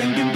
thinking